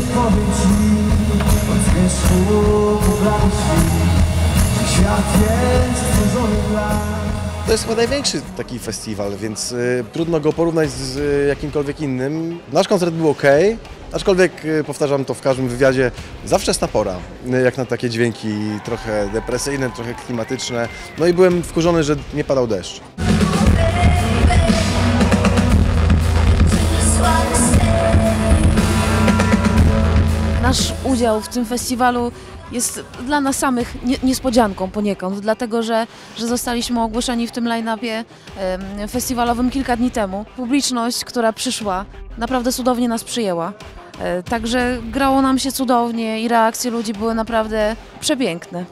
powiem ci Od zmierzchu Świat jest stworzony dla To jest chyba największy taki festiwal, więc y, trudno go porównać z y, jakimkolwiek innym. Nasz koncert był ok, aczkolwiek y, powtarzam to w każdym wywiadzie, zawsze jest pora, y, jak na takie dźwięki trochę depresyjne, trochę klimatyczne. No i byłem wkurzony, że nie padał deszcz. Nasz udział w tym festiwalu jest dla nas samych nie, niespodzianką poniekąd, dlatego że, że zostaliśmy ogłoszeni w tym line-upie festiwalowym kilka dni temu. Publiczność, która przyszła, naprawdę cudownie nas przyjęła. E, Także grało nam się cudownie i reakcje ludzi były naprawdę przepiękne.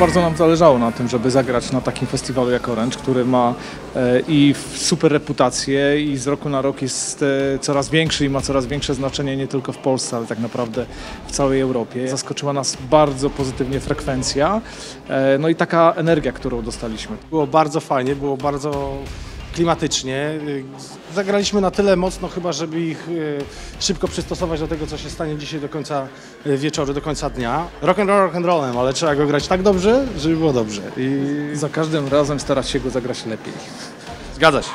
Bardzo nam zależało na tym, żeby zagrać na takim festiwalu jak Orange, który ma e, i super reputację i z roku na rok jest e, coraz większy i ma coraz większe znaczenie nie tylko w Polsce, ale tak naprawdę w całej Europie. Zaskoczyła nas bardzo pozytywnie frekwencja, e, no i taka energia, którą dostaliśmy. Było bardzo fajnie, było bardzo klimatycznie. Y, Zagraliśmy na tyle mocno chyba, żeby ich y, szybko przystosować do tego, co się stanie dzisiaj do końca y, wieczoru, do końca dnia. Rock and roll rock and rollem, ale trzeba go grać tak dobrze, żeby było dobrze. I Za każdym razem starać się go zagrać lepiej. zgadza się.